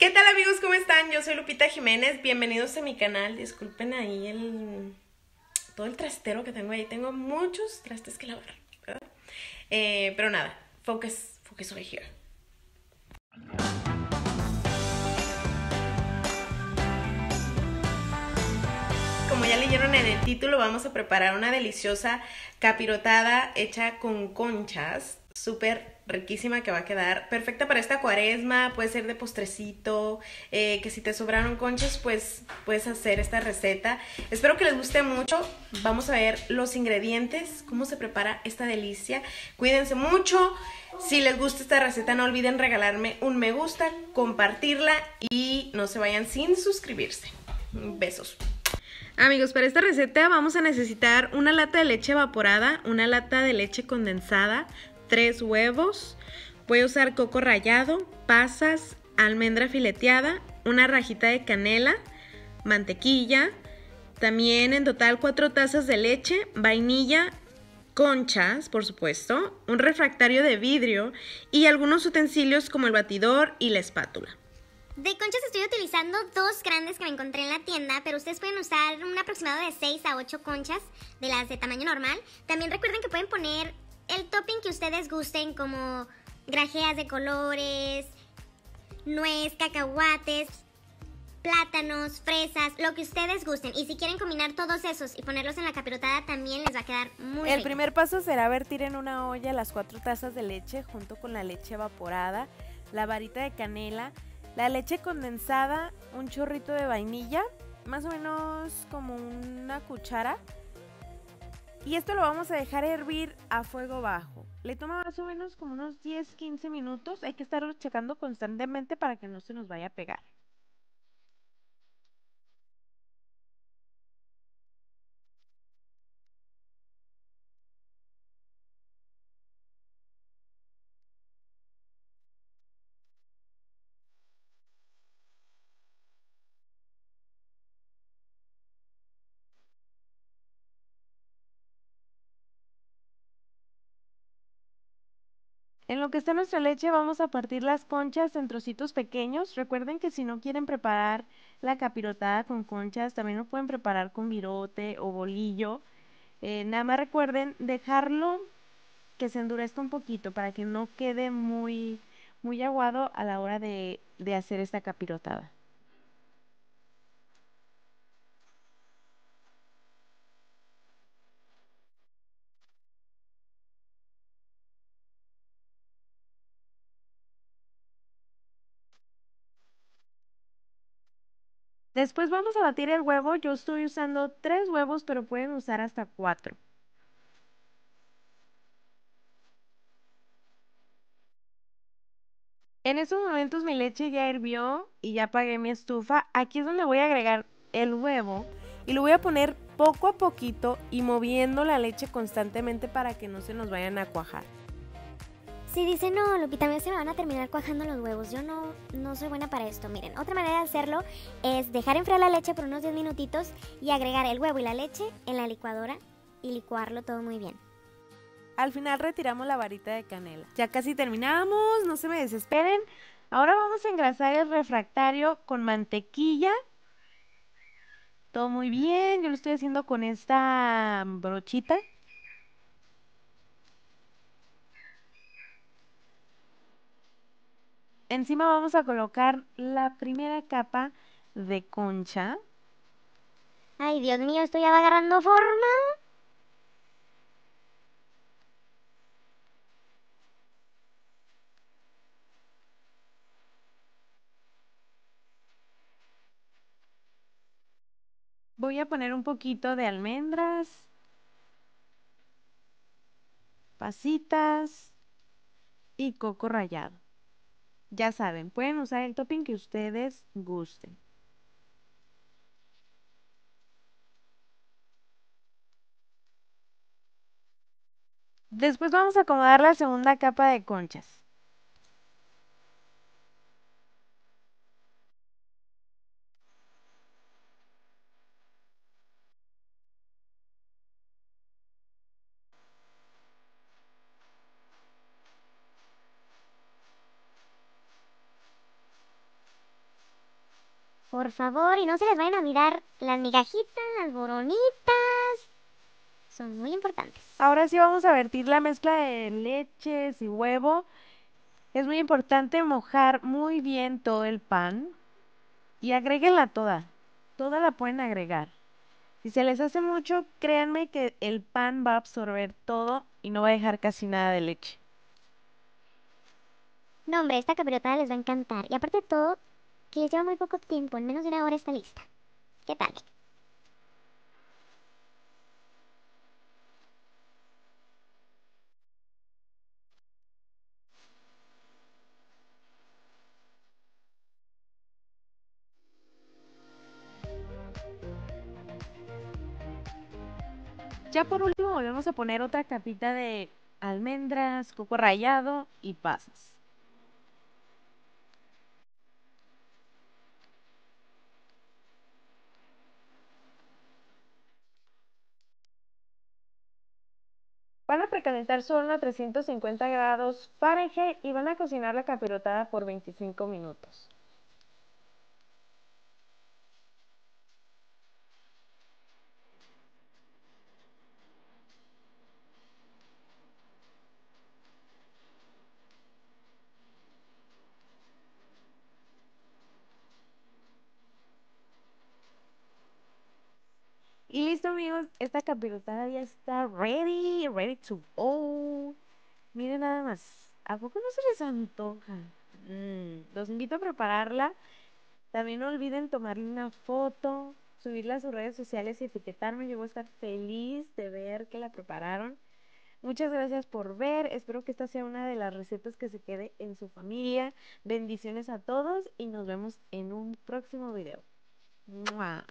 ¿Qué tal amigos? ¿Cómo están? Yo soy Lupita Jiménez. Bienvenidos a mi canal. Disculpen ahí el todo el trastero que tengo ahí. Tengo muchos trastes que lavar, ¿verdad? Eh, pero nada, focus, focus over here. Como ya leyeron en el título, vamos a preparar una deliciosa capirotada hecha con conchas. Súper riquísima que va a quedar. Perfecta para esta cuaresma, puede ser de postrecito, eh, que si te sobraron conchas, pues puedes hacer esta receta. Espero que les guste mucho. Vamos a ver los ingredientes, cómo se prepara esta delicia. Cuídense mucho. Si les gusta esta receta, no olviden regalarme un me gusta, compartirla y no se vayan sin suscribirse. Besos. Amigos, para esta receta vamos a necesitar una lata de leche evaporada, una lata de leche condensada, tres huevos, voy a usar coco rallado, pasas, almendra fileteada, una rajita de canela, mantequilla, también en total cuatro tazas de leche, vainilla, conchas, por supuesto, un refractario de vidrio y algunos utensilios como el batidor y la espátula. De conchas estoy utilizando dos grandes que me encontré en la tienda, pero ustedes pueden usar un aproximado de 6 a 8 conchas de las de tamaño normal. También recuerden que pueden poner el topping que ustedes gusten como grajeas de colores, nuez, cacahuates, plátanos, fresas, lo que ustedes gusten. Y si quieren combinar todos esos y ponerlos en la capirotada también les va a quedar muy El rico. primer paso será vertir en una olla las cuatro tazas de leche junto con la leche evaporada, la varita de canela, la leche condensada, un chorrito de vainilla, más o menos como una cuchara. Y esto lo vamos a dejar hervir a fuego bajo. Le toma más o menos como unos 10-15 minutos. Hay que estarlo checando constantemente para que no se nos vaya a pegar. En lo que está nuestra leche vamos a partir las conchas en trocitos pequeños. Recuerden que si no quieren preparar la capirotada con conchas, también lo pueden preparar con virote o bolillo. Eh, nada más recuerden dejarlo que se endurezca un poquito para que no quede muy, muy aguado a la hora de, de hacer esta capirotada. Después vamos a batir el huevo. Yo estoy usando tres huevos, pero pueden usar hasta cuatro. En estos momentos mi leche ya hirvió y ya apagué mi estufa. Aquí es donde voy a agregar el huevo y lo voy a poner poco a poquito y moviendo la leche constantemente para que no se nos vayan a cuajar. Si dicen, no, Lupita, mí se me van a terminar cuajando los huevos. Yo no, no soy buena para esto. Miren, otra manera de hacerlo es dejar enfriar la leche por unos 10 minutitos y agregar el huevo y la leche en la licuadora y licuarlo todo muy bien. Al final retiramos la varita de canela. Ya casi terminamos, no se me desesperen. Ahora vamos a engrasar el refractario con mantequilla. Todo muy bien, yo lo estoy haciendo con esta brochita. Encima vamos a colocar la primera capa de concha. Ay, Dios mío, esto ya va agarrando forma. Voy a poner un poquito de almendras, pasitas y coco rallado. Ya saben, pueden usar el topping que ustedes gusten. Después vamos a acomodar la segunda capa de conchas. Por favor, y no se les vayan a olvidar las migajitas, las boronitas. Son muy importantes. Ahora sí vamos a vertir la mezcla de leches y huevo. Es muy importante mojar muy bien todo el pan y agréguenla toda. Toda la pueden agregar. Si se les hace mucho, créanme que el pan va a absorber todo y no va a dejar casi nada de leche. No, hombre, esta capirotada les va a encantar. Y aparte de todo, que lleva muy poco tiempo, en menos de una hora está lista. ¿Qué tal? Ya por último volvemos a poner otra capita de almendras, coco rallado y pasas. Van a precalentar su horno a 350 grados Fahrenheit y van a cocinar la capirotada por 25 minutos. Listo amigos, esta capirotada ya está ready, ready to go. Miren nada más, ¿a poco no se les antoja? Mm, los invito a prepararla. También no olviden tomarle una foto, subirla a sus redes sociales y etiquetarme. Yo voy a estar feliz de ver que la prepararon. Muchas gracias por ver. Espero que esta sea una de las recetas que se quede en su familia. Bendiciones a todos y nos vemos en un próximo video. ¡Mua!